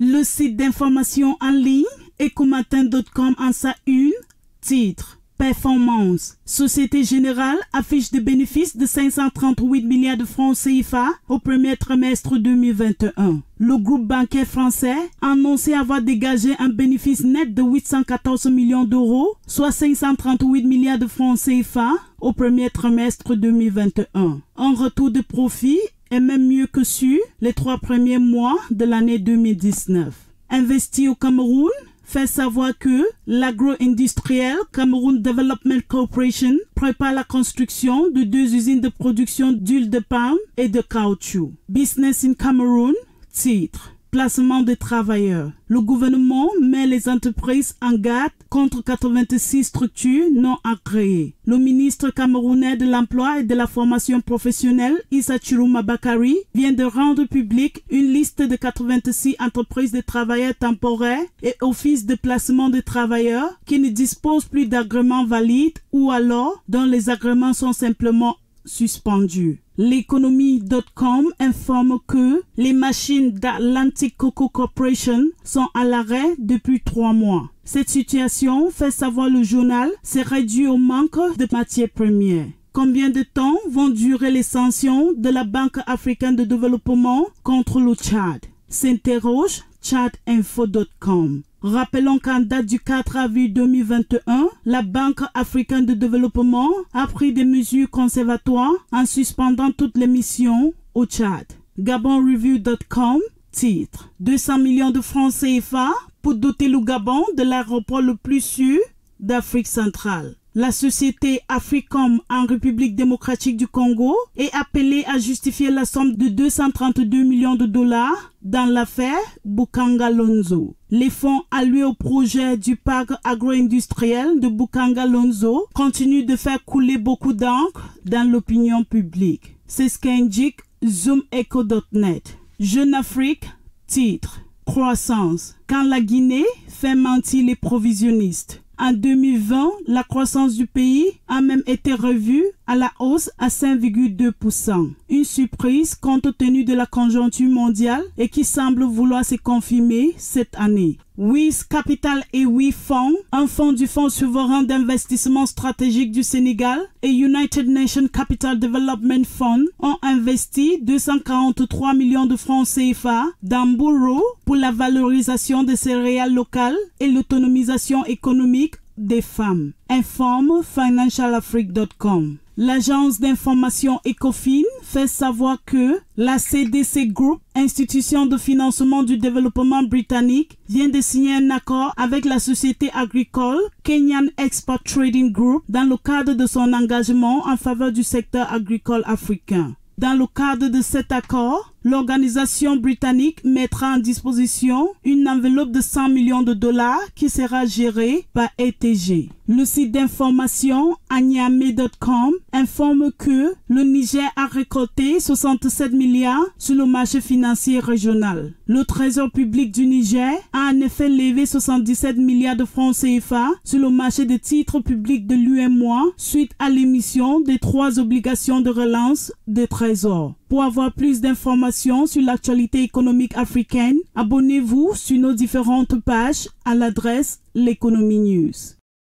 Le site d'information en ligne ecomatin.com en sa une titre Performance. Société Générale affiche des bénéfices de 538 milliards de francs CFA au premier trimestre 2021. Le groupe bancaire français a annoncé avoir dégagé un bénéfice net de 814 millions d'euros, soit 538 milliards de francs CFA au premier trimestre 2021. Un retour de profit est même mieux que su les trois premiers mois de l'année 2019. Investi au Cameroun, fait savoir que l'agro-industriel Cameroon Development Corporation prépare la construction de deux usines de production d'huile de palme et de caoutchouc. Business in Cameroon, titre placement des travailleurs. Le gouvernement met les entreprises en garde contre 86 structures non agréées. Le ministre camerounais de l'Emploi et de la Formation professionnelle, Issa Chiruma Bakari, vient de rendre publique une liste de 86 entreprises de travailleurs temporaires et offices de placement de travailleurs qui ne disposent plus d'agréments valides ou alors dont les agréments sont simplement suspendus. L'économie.com informe que les machines d'Atlantic Coco Corporation sont à l'arrêt depuis trois mois. Cette situation, fait savoir le journal, serait due au manque de matières premières. Combien de temps vont durer les sanctions de la Banque africaine de développement contre le Tchad? S'interroge tchadinfo.com. Rappelons qu'en date du 4 avril 2021, la Banque africaine de développement a pris des mesures conservatoires en suspendant toutes les missions au Tchad. GabonReview.com titre 200 millions de francs CFA pour doter le Gabon de l'aéroport le plus sûr d'Afrique centrale. La société Africom en République démocratique du Congo est appelée à justifier la somme de 232 millions de dollars dans l'affaire Bukanga Lonzo. Les fonds alloués au projet du parc agro-industriel de Bukanga Lonzo continuent de faire couler beaucoup d'encre dans l'opinion publique. C'est ce qu'indique ZoomEcho.net. Jeune Afrique, titre, croissance. Quand la Guinée fait mentir les provisionnistes. En 2020, la croissance du pays a même été revue à la hausse à 5,2%. Une surprise compte tenu de la conjoncture mondiale et qui semble vouloir se confirmer cette année. WIS Capital et WIFond, un fonds du Fonds souverain d'investissement stratégique du Sénégal, et United Nations Capital Development Fund ont investi 243 millions de francs CFA dans Bourreau pour la valorisation des céréales locales et l'autonomisation économique des femmes. Informe financialafrique.com. L'agence d'information Ecofin fait savoir que la CDC Group, institution de financement du développement britannique, vient de signer un accord avec la société agricole Kenyan Export Trading Group dans le cadre de son engagement en faveur du secteur agricole africain. Dans le cadre de cet accord, l'organisation britannique mettra en disposition une enveloppe de 100 millions de dollars qui sera gérée par ETG. Le site d'information agname.com informe que le Niger a récolté 67 milliards sur le marché financier régional. Le Trésor public du Niger a en effet levé 77 milliards de francs CFA sur le marché des titres publics de l'UMOA suite à l'émission des trois obligations de relance des trésors. Pour avoir plus d'informations sur l'actualité économique africaine, abonnez-vous sur nos différentes pages à l'adresse l'économie news.